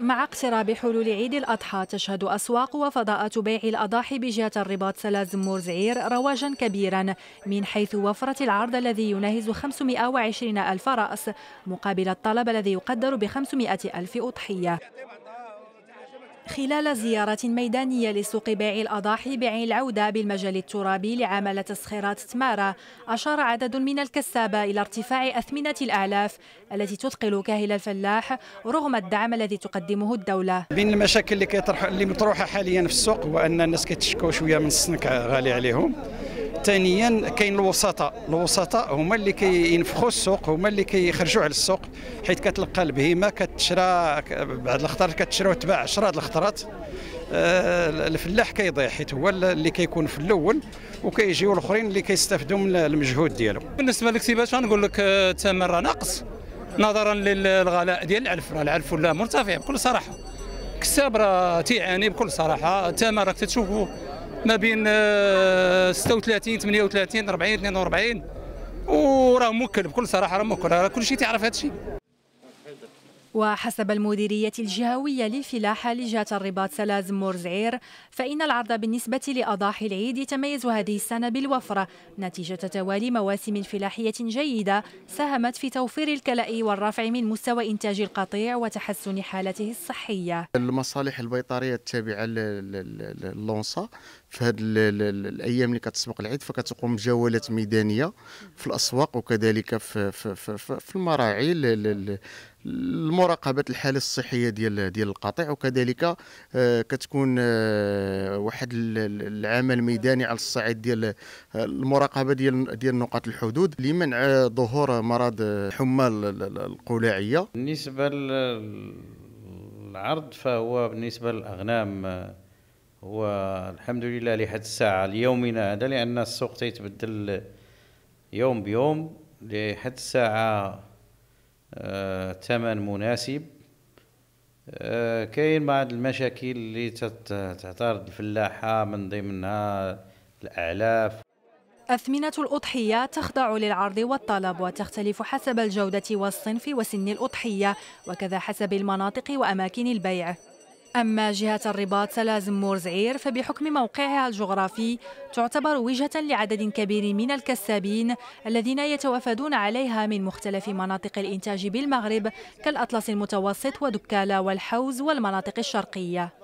مع اقتراب حلول عيد الأضحى تشهد أسواق وفضاءات بيع الأضاحي بجهة الرباط سلازم زعير رواجا كبيرا من حيث وفرة العرض الذي يناهز 520 ألف رأس مقابل الطلب الذي يقدر ب 500 ألف أضحية. خلال زيارة ميدانية لسوق بيع الأضاحي بعين العودة بالمجال الترابي لعمل تسخيرات تمارة أشار عدد من الكسابة إلى ارتفاع أثمنة الأعلاف التي تثقل كاهل الفلاح رغم الدعم الذي تقدمه الدولة. بين المشاكل اللي اللي مطروحة حاليا في السوق هو أن الناس كيتشكوا شوية من السنك غالي عليهم. ثانيا كاين الوسطاء. الوسطاء هما اللي كينفخوا السوق هما اللي كيخرجوا على السوق حيث كتلقى البهيمه كتشرى بعض الخطرات كتشرى وتباع 10 الخطرات. آه، الفلاح كيضيع حيت هو اللي كيكون في الأول وكيجيو الآخرين اللي كيستافدوا من المجهود ديالو. بالنسبة للاكتباش غنقول لك التمر ناقص نظرا للغلاء ديال العلف العلف ولا مرتفع بكل صراحة. كساب راه تيعاني بكل صراحة. التمر راك تشوفوا ما بين 36 38 40 42 وراه موكل بكل صراحة راه موكل راه كل شيء تعرف هذا الشيء وحسب المديرية الجهوية للفلاحة لجهة الرباط سلازم مورزعير فإن العرض بالنسبة لأضاحي العيد يتميز هذه السنة بالوفرة. نتيجة توالي مواسم فلاحية جيدة ساهمت في توفير الكلاء والرفع من مستوى إنتاج القطيع وتحسن حالته الصحية. المصالح البيطرية التابعة للونصا في هذه الأيام اللي كتسبق العيد فكتقوم بجولات ميدانية في الأسواق وكذلك في في في, في المراعي لمراقبه الحالة الصحية ديال ديال القطيع وكذلك آه، كتكون آه، واحد العمل ميداني على الصعيد ديال المراقبة ديال ديال نقاط الحدود لمنع ظهور مرض حمى القلاعية. بالنسبة للعرض فهو بالنسبة للأغنام هو الحمد لله لحد الساعة ليومنا هذا لأن السوق تيتبدل يوم بيوم لحد الساعة آه ثمن مناسب. آه كاين بعض المشاكل اللي تعترض الفلاحة من ضمنها الأعلاف. أثمنة الأضحية تخضع للعرض والطلب وتختلف حسب الجودة والصنف وسن الأضحية وكذا حسب المناطق وأماكن البيع. أما جهة الرباط سلازم مورزعير فبحكم موقعها الجغرافي تعتبر وجهة لعدد كبير من الكسابين الذين يتوافدون عليها من مختلف مناطق الإنتاج بالمغرب كالأطلس المتوسط ودكالة والحوز والمناطق الشرقية.